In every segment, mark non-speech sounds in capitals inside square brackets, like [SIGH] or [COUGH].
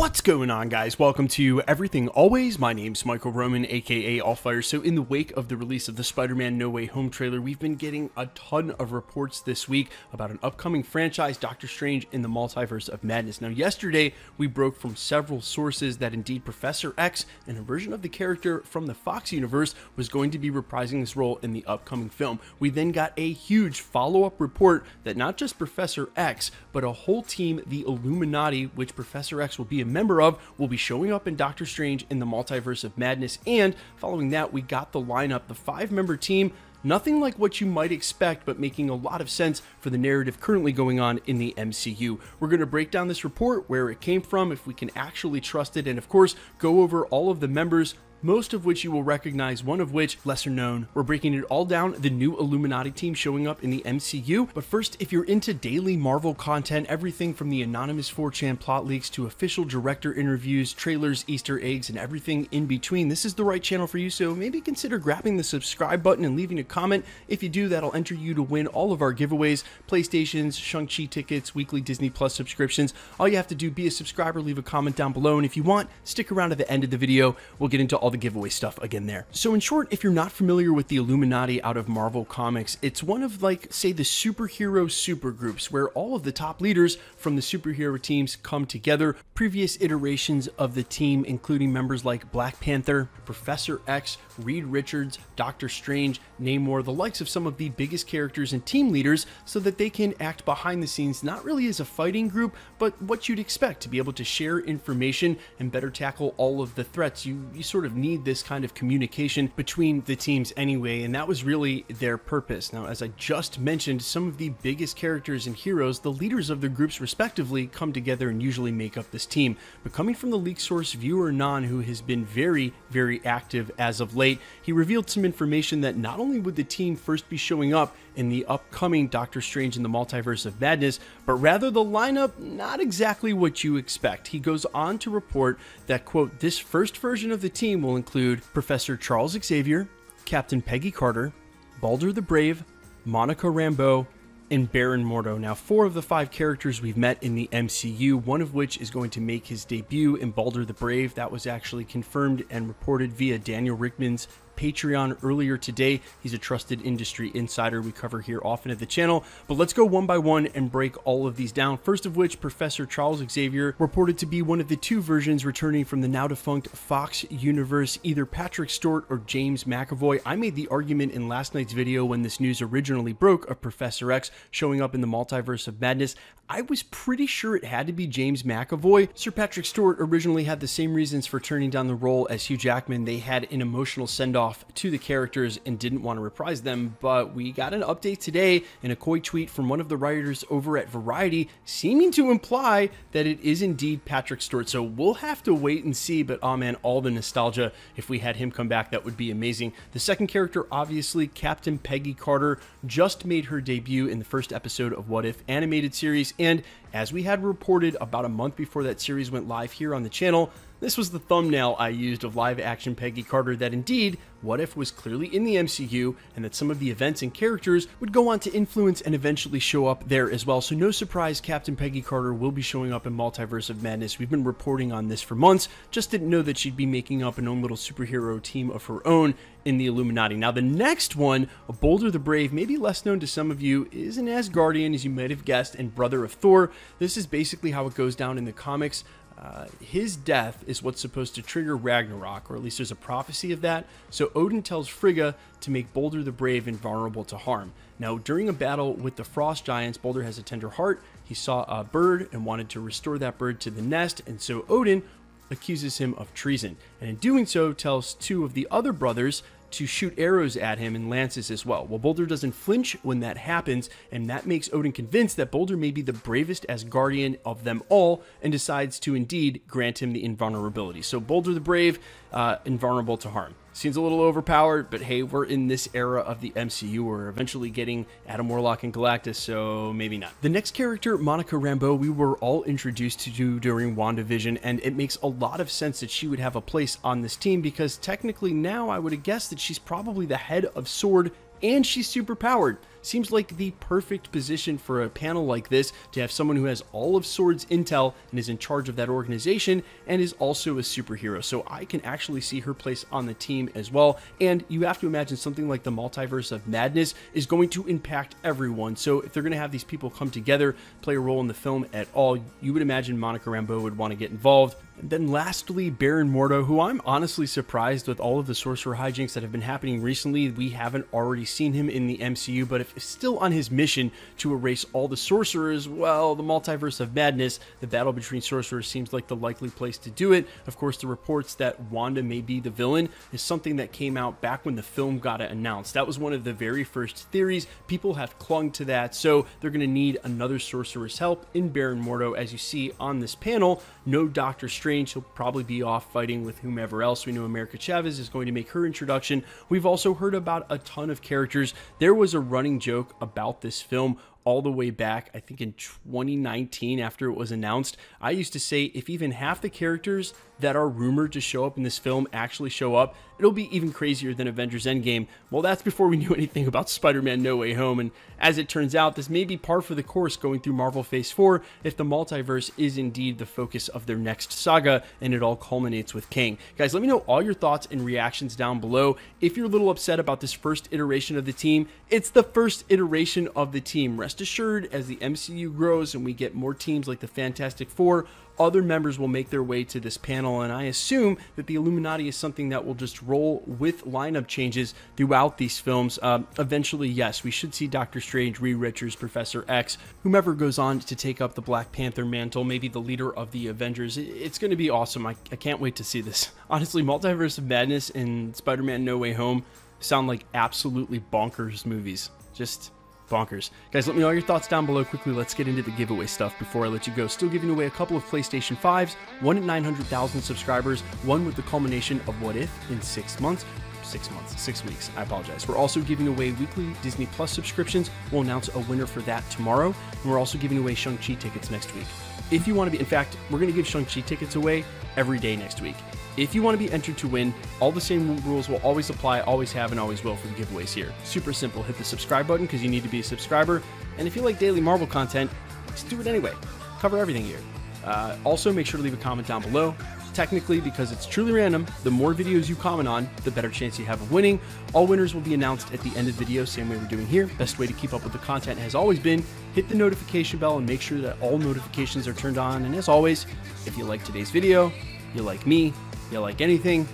What's going on, guys? Welcome to Everything Always. My name's Michael Roman, aka Allfire. So, in the wake of the release of the Spider Man No Way Home trailer, we've been getting a ton of reports this week about an upcoming franchise, Doctor Strange in the Multiverse of Madness. Now, yesterday, we broke from several sources that indeed Professor X, and a version of the character from the Fox universe, was going to be reprising this role in the upcoming film. We then got a huge follow up report that not just Professor X, but a whole team, the Illuminati, which Professor X will be a member of will be showing up in Doctor Strange in the Multiverse of Madness. And following that, we got the lineup, the five member team. Nothing like what you might expect, but making a lot of sense for the narrative currently going on in the MCU. We're going to break down this report, where it came from, if we can actually trust it, and of course, go over all of the members most of which you will recognize, one of which lesser known. We're breaking it all down, the new Illuminati team showing up in the MCU. But first, if you're into daily Marvel content, everything from the anonymous 4chan plot leaks to official director interviews, trailers, Easter eggs, and everything in between, this is the right channel for you. So maybe consider grabbing the subscribe button and leaving a comment. If you do, that'll enter you to win all of our giveaways, PlayStations, Shang-Chi tickets, weekly Disney Plus subscriptions. All you have to do, be a subscriber, leave a comment down below. And if you want, stick around at the end of the video. We'll get into all all the giveaway stuff again there. So in short, if you're not familiar with the Illuminati out of Marvel Comics, it's one of like, say, the superhero supergroups where all of the top leaders from the superhero teams come together. Previous iterations of the team, including members like Black Panther, Professor X, Reed Richards, Doctor Strange, Namor, the likes of some of the biggest characters and team leaders, so that they can act behind the scenes, not really as a fighting group, but what you'd expect to be able to share information and better tackle all of the threats you, you sort of need this kind of communication between the teams anyway, and that was really their purpose. Now, as I just mentioned, some of the biggest characters and heroes, the leaders of their groups respectively, come together and usually make up this team. But coming from the leak source Viewer Non, who has been very, very active as of late, he revealed some information that not only would the team first be showing up in the upcoming Doctor Strange in the Multiverse of Madness, but rather the lineup not exactly what you expect. He goes on to report that, quote, this first version of the team will include Professor Charles Xavier, Captain Peggy Carter, Balder the Brave, Monica Rambeau, and Baron Mordo. Now, four of the five characters we've met in the MCU, one of which is going to make his debut in Balder the Brave. That was actually confirmed and reported via Daniel Richtman's Patreon earlier today. He's a trusted industry insider we cover here often at the channel. But let's go one by one and break all of these down. First of which, Professor Charles Xavier reported to be one of the two versions returning from the now defunct Fox universe, either Patrick Stewart or James McAvoy. I made the argument in last night's video when this news originally broke of Professor X showing up in the multiverse of madness. I was pretty sure it had to be James McAvoy. Sir Patrick Stewart originally had the same reasons for turning down the role as Hugh Jackman. They had an emotional send off to the characters and didn't want to reprise them, but we got an update today in a coy tweet from one of the writers over at Variety seeming to imply that it is indeed Patrick Stewart. So we'll have to wait and see, but oh man, all the nostalgia. If we had him come back, that would be amazing. The second character, obviously, Captain Peggy Carter, just made her debut in the first episode of What If animated series, and as we had reported about a month before that series went live here on the channel, this was the thumbnail I used of live action Peggy Carter that indeed, What If was clearly in the MCU and that some of the events and characters would go on to influence and eventually show up there as well. So no surprise Captain Peggy Carter will be showing up in Multiverse of Madness. We've been reporting on this for months, just didn't know that she'd be making up an own little superhero team of her own in the Illuminati. Now the next one, Balder the Brave, maybe less known to some of you, is an Asgardian as you might have guessed and brother of Thor. This is basically how it goes down in the comics. Uh, his death is what's supposed to trigger Ragnarok, or at least there's a prophecy of that. So Odin tells Frigga to make Balder the Brave invulnerable to harm. Now, during a battle with the Frost Giants, Balder has a tender heart. He saw a bird and wanted to restore that bird to the nest, and so Odin accuses him of treason. And in doing so, tells two of the other brothers to shoot arrows at him and lances as well. Well, Balder doesn't flinch when that happens, and that makes Odin convinced that Balder may be the bravest Asgardian of them all, and decides to indeed grant him the invulnerability. So Balder the Brave, uh, invulnerable to harm. Seems a little overpowered, but hey, we're in this era of the MCU. We're eventually getting Adam Warlock and Galactus, so maybe not. The next character, Monica Rambeau, we were all introduced to during WandaVision, and it makes a lot of sense that she would have a place on this team because technically now I would have guessed that she's probably the head of SWORD and she's super powered. Seems like the perfect position for a panel like this to have someone who has all of Sword's intel and is in charge of that organization and is also a superhero. So I can actually see her place on the team as well. And you have to imagine something like the multiverse of madness is going to impact everyone. So if they're going to have these people come together, play a role in the film at all, you would imagine Monica Rambeau would want to get involved. And then lastly, Baron Mordo, who I'm honestly surprised with all of the sorcerer hijinks that have been happening recently, we haven't already seen him in the MCU, but if still on his mission to erase all the sorcerers, well, the multiverse of madness, the battle between sorcerers seems like the likely place to do it. Of course, the reports that Wanda may be the villain is something that came out back when the film got announced. That was one of the very first theories. People have clung to that, so they're going to need another sorcerer's help in Baron Mordo, as you see on this panel. No Doctor Strange, he'll probably be off fighting with whomever else. We know America Chavez is going to make her introduction. We've also heard about a ton of characters. There was a running joke about this film all the way back, I think in 2019 after it was announced. I used to say if even half the characters that are rumored to show up in this film actually show up, it'll be even crazier than Avengers Endgame. Well, that's before we [LAUGHS] knew anything about Spider Man No Way Home, and as it turns out, this may be par for the course going through Marvel Phase 4 if the multiverse is indeed the focus of their next saga and it all culminates with Kang. Guys, let me know all your thoughts and reactions down below. If you're a little upset about this first iteration of the team, it's the first iteration of the team. Rest assured, as the MCU grows and we get more teams like the Fantastic Four, other members will make their way to this panel, and I assume that the Illuminati is something that will just roll with lineup changes throughout these films. Um, eventually, yes, we should see Doctor Strange, Reed Richards, Professor X, whomever goes on to take up the Black Panther mantle, maybe the leader of the Avengers. It's going to be awesome. I, I can't wait to see this. [LAUGHS] Honestly, Multiverse of Madness and Spider Man No Way Home sound like absolutely bonkers movies. Just bonkers. Guys, let me know your thoughts down below quickly. Let's get into the giveaway stuff before I let you go. Still giving away a couple of PlayStation 5s, one at 900,000 subscribers, one with the culmination of What If in six months. Six months, six weeks. I apologize. We're also giving away weekly Disney Plus subscriptions. We'll announce a winner for that tomorrow. And we're also giving away Shang-Chi tickets next week. If you want to be, in fact, we're going to give Shang-Chi tickets away every day next week. If you want to be entered to win, all the same rules will always apply, always have, and always will for the giveaways here. Super simple. Hit the subscribe button because you need to be a subscriber. And if you like daily Marvel content, just do it anyway. Cover everything here. Uh, also, make sure to leave a comment down below. Technically, because it's truly random, the more videos you comment on, the better chance you have of winning. All winners will be announced at the end of the video, same way we're doing here. Best way to keep up with the content has always been hit the notification bell and make sure that all notifications are turned on. And as always, if you like today's video, you like me, you like anything,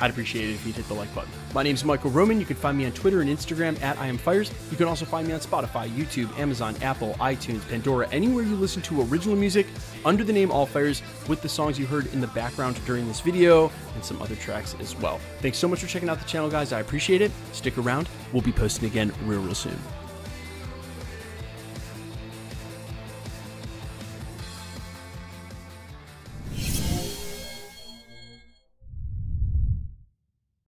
I'd appreciate it if you'd hit the like button. My name is Michael Roman. You can find me on Twitter and Instagram at I Am Fires. You can also find me on Spotify, YouTube, Amazon, Apple, iTunes, Pandora, anywhere you listen to original music under the name All Fires with the songs you heard in the background during this video and some other tracks as well. Thanks so much for checking out the channel, guys. I appreciate it. Stick around. We'll be posting again real, real soon.